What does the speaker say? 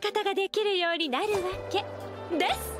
べ方ができるようになるわけ。です。